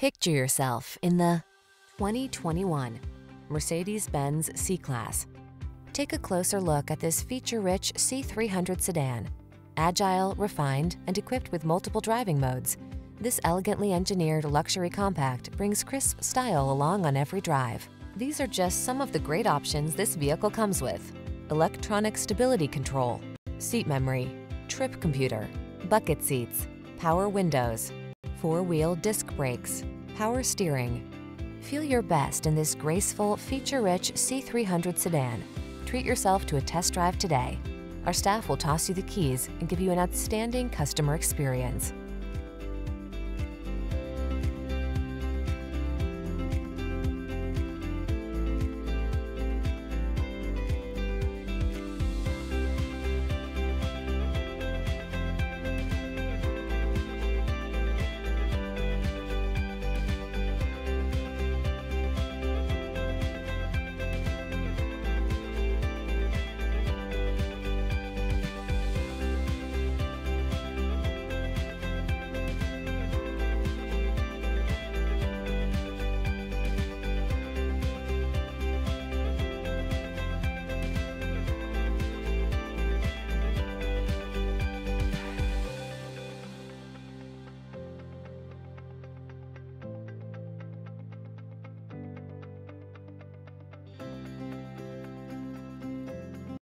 Picture yourself in the 2021 Mercedes-Benz C-Class. Take a closer look at this feature-rich C300 sedan. Agile, refined, and equipped with multiple driving modes, this elegantly engineered luxury compact brings crisp style along on every drive. These are just some of the great options this vehicle comes with. Electronic stability control, seat memory, trip computer, bucket seats, power windows, four-wheel disc brakes, power steering. Feel your best in this graceful, feature-rich C300 sedan. Treat yourself to a test drive today. Our staff will toss you the keys and give you an outstanding customer experience.